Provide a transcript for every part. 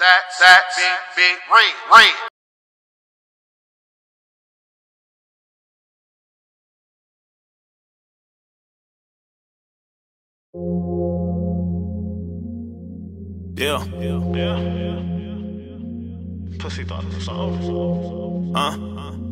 That, that, big, big, ring, ring. Yeah. Yeah. Yeah. Pussy thought it was over. Huh? Call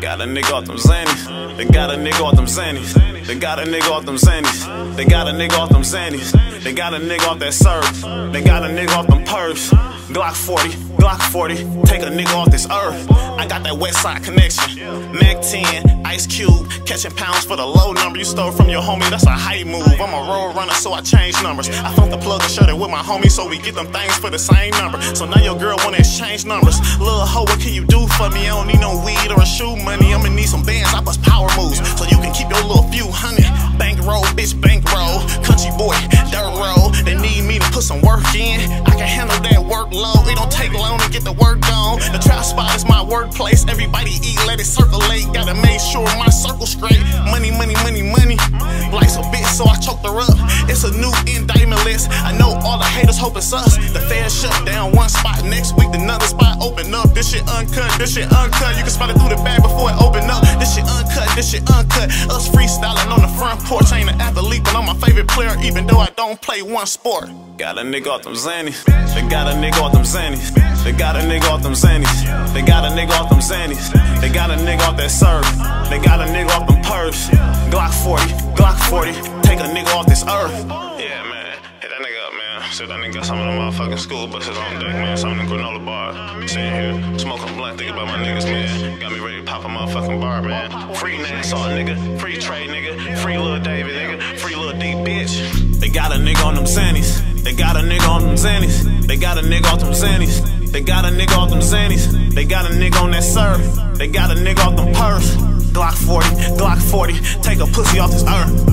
Got a nigga off them Xannies. They got a nigga off them Xannies. They got a nigga off them Xannies. They got a nigga off them Xannies. They got a nigga off that serve. They got a nigga off them Percs. Glock 40, Glock 40. Take a nigga off this earth. I got that West Side connection. Mac 10, Ice Cube. Catching pounds for the low number you stole from your homie. That's a high move. I'm a road runner, so I change numbers. I thumped the plug and shut it with my homie, so we get them things for the same number. So now your girl wanna exchange numbers. Little hoe, what can you do for me? I don't need no weed or a shoe money. I'ma need some bands. I bust power moves, so you can keep your little few hundred. Bankroll, bitch, bankroll. Country boy, dirt road. They need me to put some work in. I can handle that workload. It don't take long to get the work done. The trap spot is my workplace. Everybody eat, let it circulate. Gotta make sure my circle straight. Money, money, money, money. Life's a bitch, so I choked her up. It's a new indictment list. I know all the haters hope it's us. The Fed shut down one spot. Next week, another spot open up. This shit uncut, this shit uncut. You can spot it through the bag before it open up. This shit uncut, this shit uncut. Us freestyling on the front porch. Ain't an athlete, but I'm my favorite player, even though I don't play one sport. Got a nigga off them Xannies. They got a nigga off them Xannies. They got a nigga off them Xannies. They got a nigga off them Xannies. They got a nigga off that serve. They got a nigga off them Percs. Glock 40, Glock 40. Take a nigga off this earth. Yeah, man. Hit that nigga up, man. Shit, that nigga got some of them motherfucking school buses on deck, man. Some of them granola bars. Sitting here, smoking blunt, thinking about my niggas, man. Got me ready to pop a motherfucking bar, man. Free Nassau, nigga. Free Trey, nigga. Free Lil David, nigga. Free Lil D, bitch. They got a nigga on them Xannies. They got a nigga on them Xannies. They got a nigga off them Xannies. They got a nigga off them Xannies. They got a nigga on that serve. They got a nigga off them Percs. Glock 40, Glock 40. Take a pussy off this earth.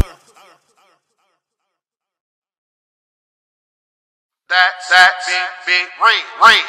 That, that, big, big, ring, ring.